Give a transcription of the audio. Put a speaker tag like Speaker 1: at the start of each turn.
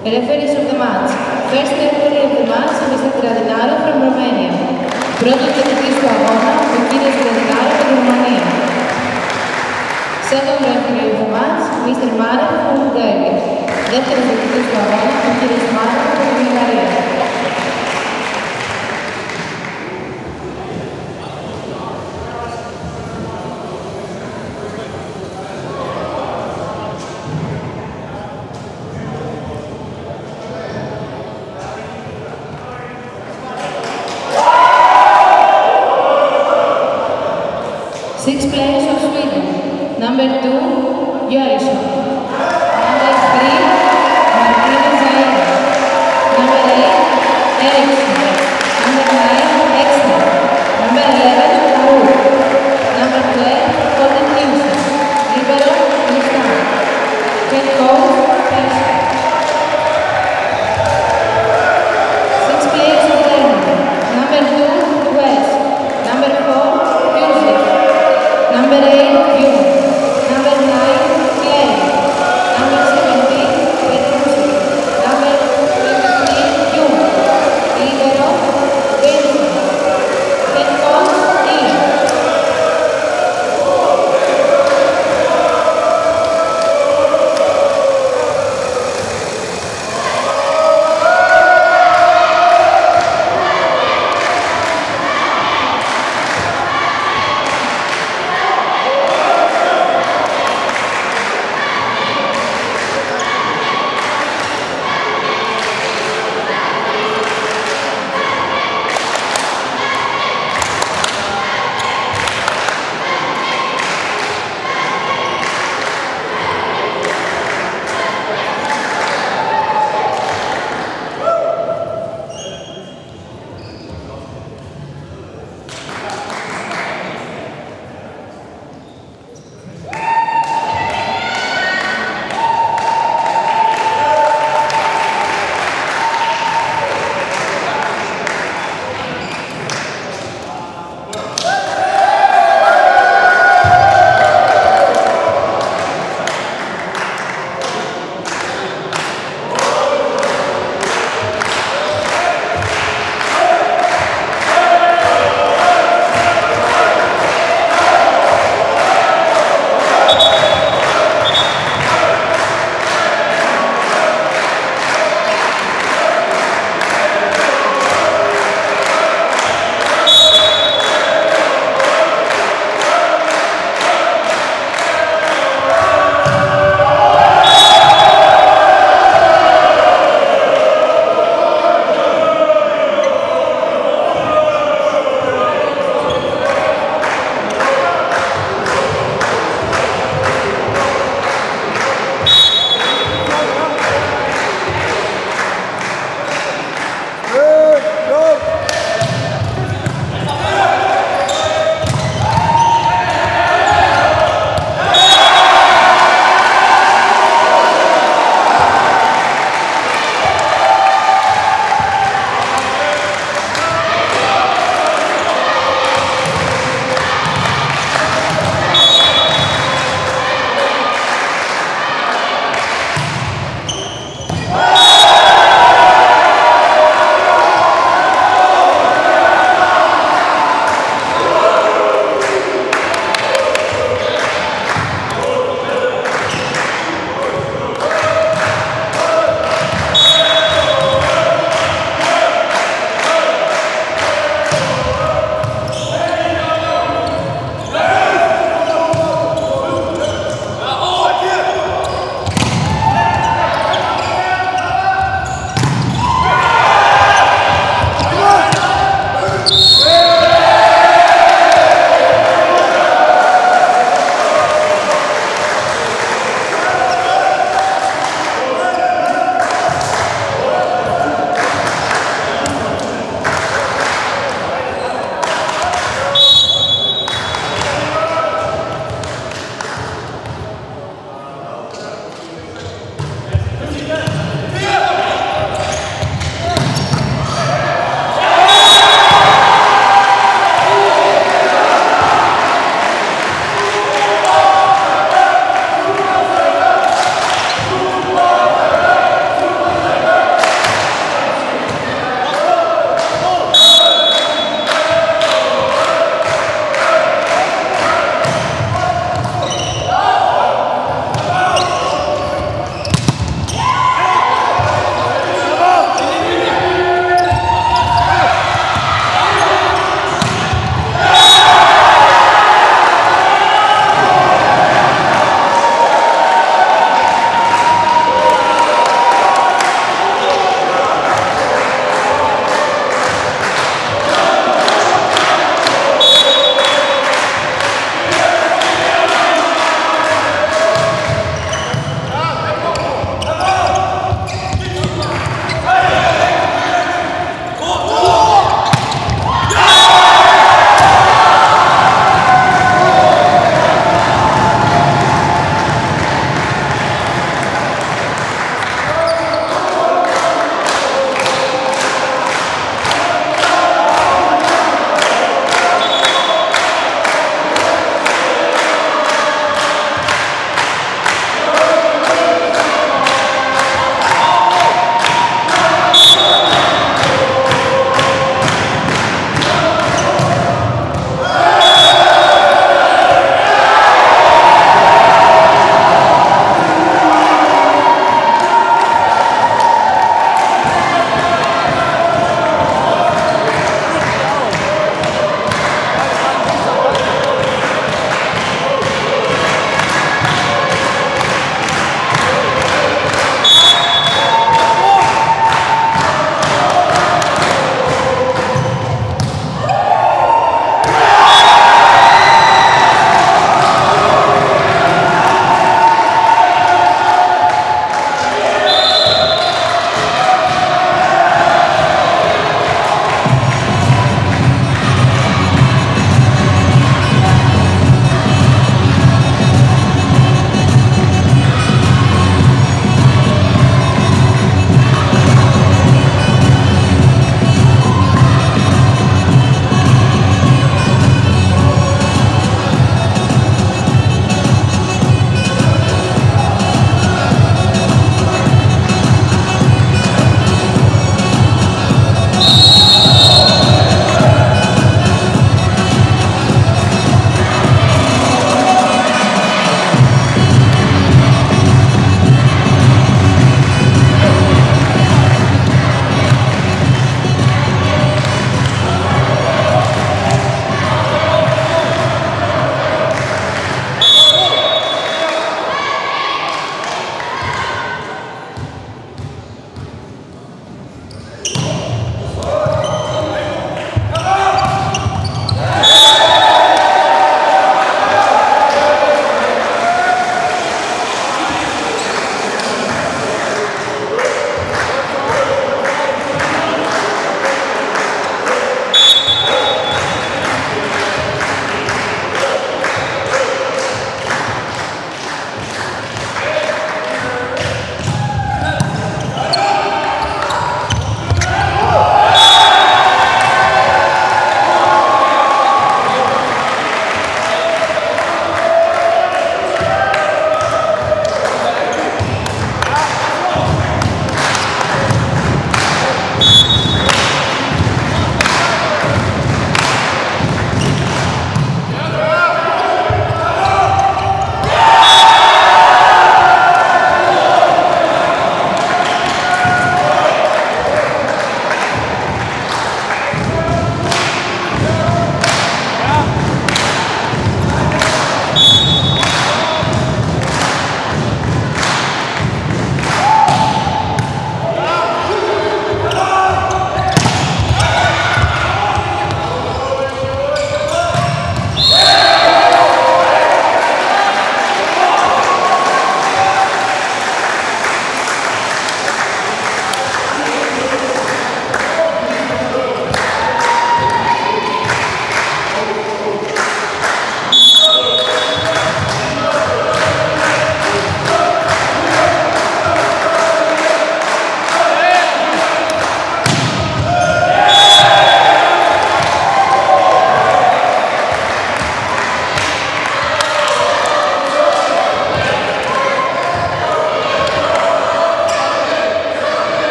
Speaker 1: Referees of the match. First referee of the match, Mr. Gradinaro from Romania. Πρώτος διαιτητής του αγώνα, ο κύριος Gradinaro από τη Ρουμανία. Second referee of the match, Mr. Mara from Bulgaria. Δεύτερος διαιτητής του αγώνα, ο κύριος Marek από τη Βουλγαρία.